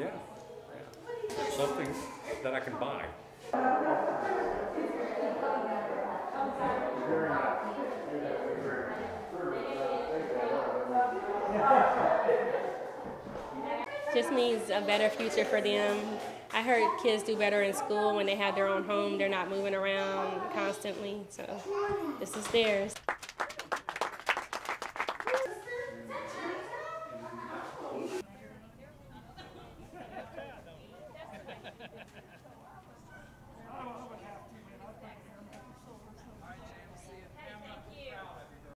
Yeah, something that I can buy. Just means a better future for them. I heard kids do better in school when they have their own home. They're not moving around constantly. So this is theirs.